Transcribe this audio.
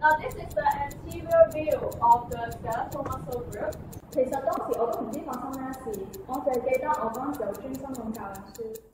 Now this is the anterior view of the skeletal muscle group. 其實當時我都唔知發生咩事，我淨係記得我嗰陣時候專心咁教老師。